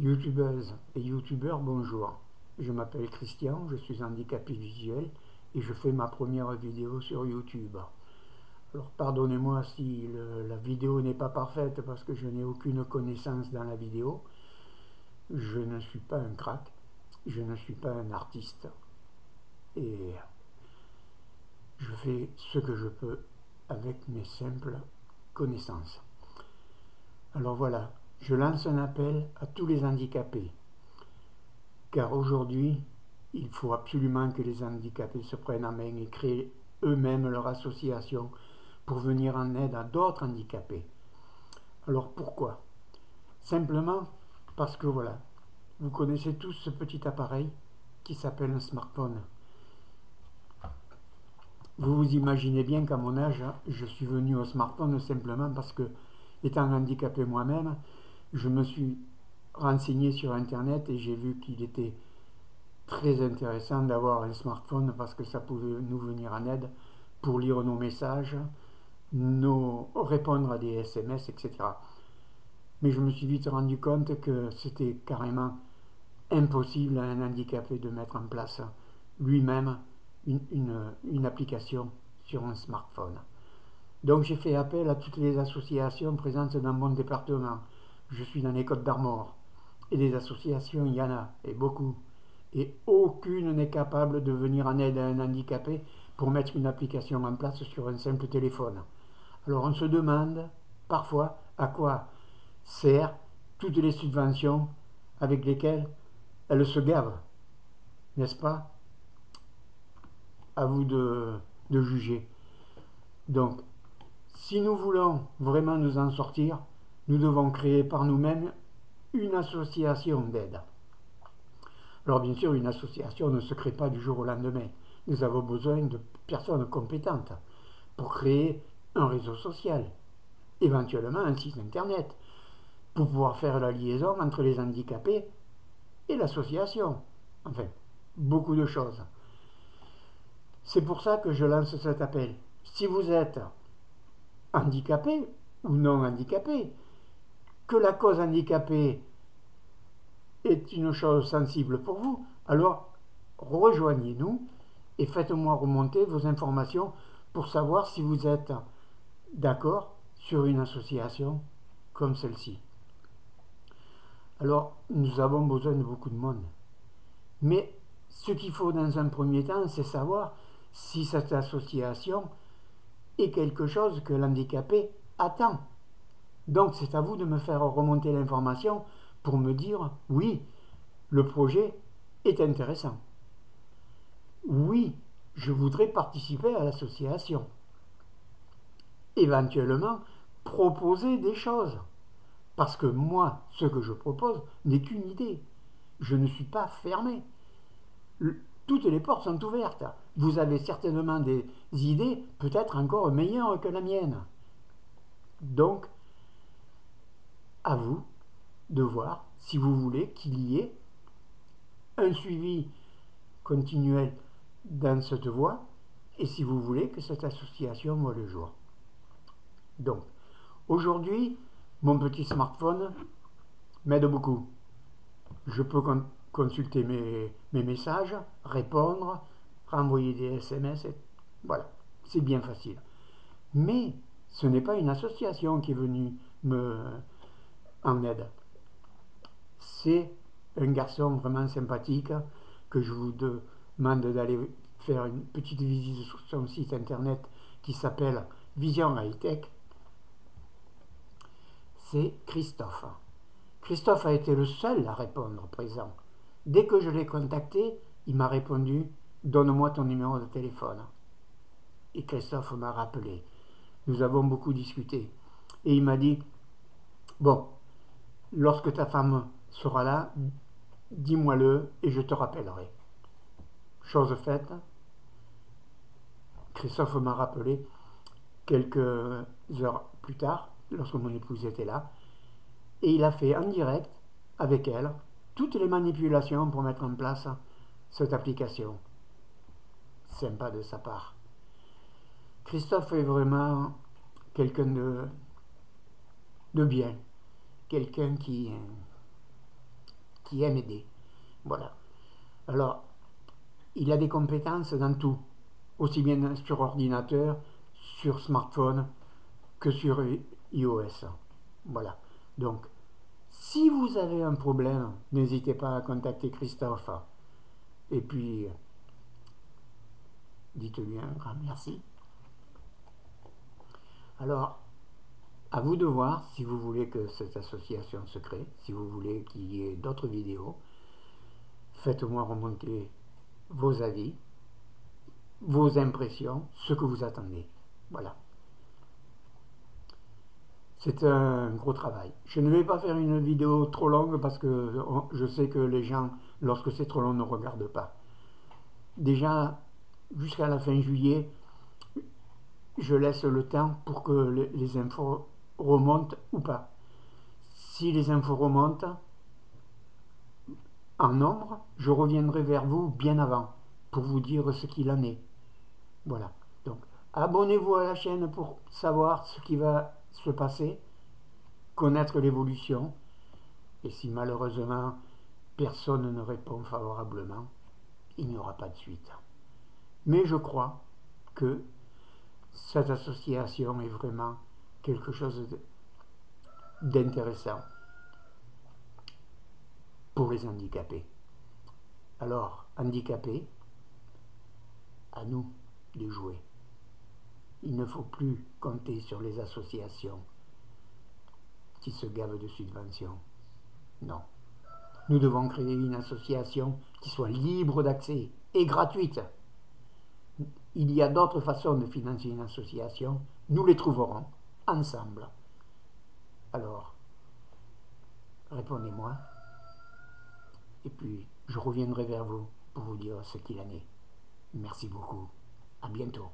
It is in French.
Youtubeuses et youtubeurs, bonjour. Je m'appelle Christian, je suis handicapé visuel et je fais ma première vidéo sur YouTube. Alors pardonnez-moi si la vidéo n'est pas parfaite parce que je n'ai aucune connaissance dans la vidéo. Je ne suis pas un crack, je ne suis pas un artiste. Et je fais ce que je peux avec mes simples connaissances. Alors voilà, je lance un appel à tous les handicapés, car aujourd'hui, il faut absolument que les handicapés se prennent en main et créent eux-mêmes leur association pour venir en aide à d'autres handicapés. Alors pourquoi? Simplement parce que voilà, vous connaissez tous ce petit appareil qui s'appelle un smartphone. Vous vous imaginez bien qu'à mon âge, je suis venu au smartphone simplement parce que, étant handicapé moi-même, je me suis renseigné sur Internet et j'ai vu qu'il était très intéressant d'avoir un smartphone parce que ça pouvait nous venir en aide pour lire nos messages, nos, répondre à des SMS, etc. Mais je me suis vite rendu compte que c'était carrément impossible à un handicapé de mettre en place lui-même une, une, application sur un smartphone. Donc j'ai fait appel à toutes les associations présentes dans mon département, je suis dans les Côtes d'Armor. Et des associations, il y en a, et beaucoup. Et aucune n'est capable de venir en aide à un handicapé pour mettre une application en place sur un simple téléphone. Alors on se demande parfois à quoi servent toutes les subventions avec lesquelles elles se gavent. N'est-ce pas? À vous de, de juger. Donc, si nous voulons vraiment nous en sortir, nous devons créer par nous-mêmes une association d'aide. Alors bien sûr, une association ne se crée pas du jour au lendemain. Nous avons besoin de personnes compétentes pour créer un réseau social, éventuellement un site internet, pour pouvoir faire la liaison entre les handicapés et l'association. Enfin, beaucoup de choses. C'est pour ça que je lance cet appel. Si vous êtes handicapé ou non handicapé, que la cause handicapée est une chose sensible pour vous, alors rejoignez-nous et faites-moi remonter vos informations pour savoir si vous êtes d'accord sur une association comme celle-ci. Alors, nous avons besoin de beaucoup de monde. Mais ce qu'il faut dans un premier temps, c'est savoir si cette association est quelque chose que l'handicapé attend. Donc c'est à vous de me faire remonter l'information pour me dire oui, le projet est intéressant. Oui, je voudrais participer à l'association. Éventuellement, proposer des choses. Parce que moi, ce que je propose n'est qu'une idée. Je ne suis pas fermé. Toutes les portes sont ouvertes. Vous avez certainement des idées peut-être encore meilleures que la mienne. Donc, à vous de voir si vous voulez qu'il y ait un suivi continuel dans cette voie et si vous voulez que cette association voit le jour. Donc, aujourd'hui, mon petit smartphone m'aide beaucoup. Je peux consulter mes, mes, messages, répondre, renvoyer des SMS, voilà, c'est bien facile. Mais ce n'est pas une association qui est venue me, en aide. C'est un garçon vraiment sympathique que je vous demande d'aller faire une petite visite sur son site internet qui s'appelle Vision High Tech. C'est Christophe. Christophe a été le seul à répondre présent. Dès que je l'ai contacté, il m'a répondu Donne-moi ton numéro de téléphone. Et Christophe m'a rappelé. Nous avons beaucoup discuté. Et il m'a dit Bon, Lorsque ta femme sera là, dis-moi-le et je te rappellerai. Chose faite, Christophe m'a rappelé quelques heures plus tard, lorsque mon épouse était là, et il a fait en direct avec elle toutes les manipulations pour mettre en place cette application. Sympa de sa part. Christophe est vraiment quelqu'un de, de bien quelqu'un qui, qui aime aider. Voilà. Alors, il a des compétences dans tout, aussi bien sur ordinateur, sur smartphone que sur iOS. Voilà. Donc, si vous avez un problème, n'hésitez pas à contacter Christophe. Et puis, dites-lui un grand merci. Alors, à vous de voir si vous voulez que cette association se crée, si vous voulez qu'il y ait d'autres vidéos. Faites-moi remonter vos avis, vos impressions, ce que vous attendez. Voilà. C'est un gros travail. Je ne vais pas faire une vidéo trop longue parce que je sais que les gens, lorsque c'est trop long, ne regardent pas. Déjà, jusqu'à la fin juillet, je laisse le temps pour que les infos remontent ou pas. Si les infos remontent en nombre, je reviendrai vers vous bien avant pour vous dire ce qu'il en est. Voilà. Donc, abonnez-vous à la chaîne pour savoir ce qui va se passer, connaître l'évolution. Et si malheureusement personne ne répond favorablement, il n'y aura pas de suite. Mais je crois que cette association est vraiment quelque chose d'intéressant pour les handicapés. Alors, handicapés, à nous de jouer. Il ne faut plus compter sur les associations qui se gavent de subventions. Non. Nous devons créer une association qui soit libre d'accès et gratuite. Il y a d'autres façons de financer une association. Nous les trouverons ensemble. Alors, répondez-moi. Et puis, je reviendrai vers vous pour vous dire ce qu'il en est. Merci beaucoup. À bientôt.